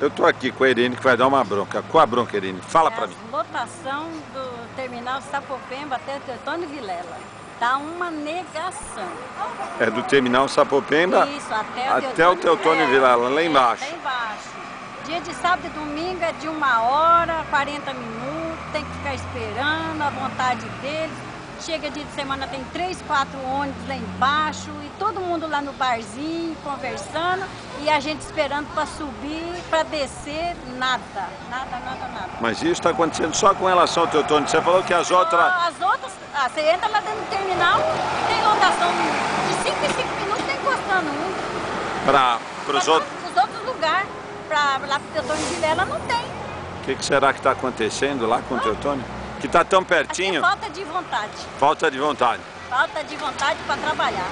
Eu estou aqui com a Irene que vai dar uma bronca. Qual a bronca, Irene? Fala para mim. lotação do terminal Sapopemba até Teotônio Vilela. Tá uma negação. É do terminal Sapopemba Isso, até, até o Teotônio Vilela, lá embaixo. É, lá embaixo. Dia de sábado e domingo é de uma hora, 40 minutos, tem que ficar esperando a vontade deles. Chega dia de semana, tem três, quatro ônibus lá embaixo e todo mundo lá no barzinho conversando e a gente esperando para subir, para descer, nada, nada, nada, nada. Mas isso está acontecendo só com relação ao Teotônio. Você falou que as outras... As outras, ah, você entra lá dentro do terminal, tem lotação de 5 em 5 minutos, tem encostando um. Para os outros... Os outros lugares, para lá pro Teotônio Vilela, não tem. O que, que, será que está acontecendo lá com o Teotônio? Que está tão pertinho. É falta de vontade. Falta de vontade. Falta de vontade para trabalhar.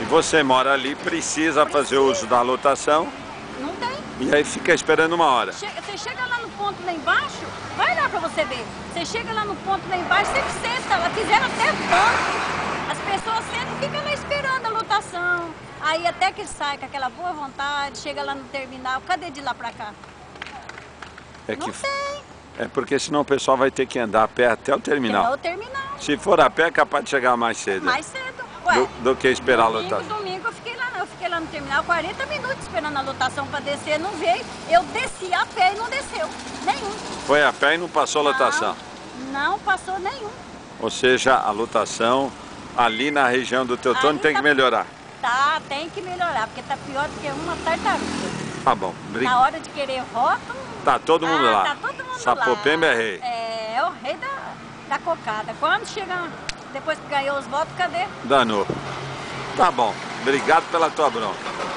E você mora ali, precisa, precisa fazer uso da lotação. Não tem. E aí fica esperando uma hora. Você chega lá no ponto lá embaixo, vai lá para você ver. Você chega lá no ponto lá embaixo, sempre senta, lá fizeram até banco. As pessoas sentam e ficam lá esperando a lotação. Aí até que sai com aquela boa vontade, chega lá no terminal, cadê de lá para cá? É que... Não tem. É porque senão o pessoal vai ter que andar a pé até o terminal. Até o terminal. Se for a pé, é capaz de chegar mais cedo. Mais cedo. Ué, do, do, que esperar domingo, a lotação. Domingo eu fiquei lá, eu fiquei lá no terminal 40 minutos esperando a lotação para descer, não veio. Eu desci a pé e não desceu. Nenhum. Foi a pé e não passou não, lotação? Não passou nenhum. Ou seja, a lotação ali na região do Teutônio tem tá, que melhorar. Tá, tem que melhorar, porque tá pior do que uma tartaruga. Tá bom. Brin... Na hora de querer rótulo... Tá todo mundo ah, lá. Tá todo mundo Sapopemba é rei. É, é o rei da, da cocada. Quando chega, depois que ganhou os votos, cadê? Danou. Tá bom. Obrigado pela tua bronca.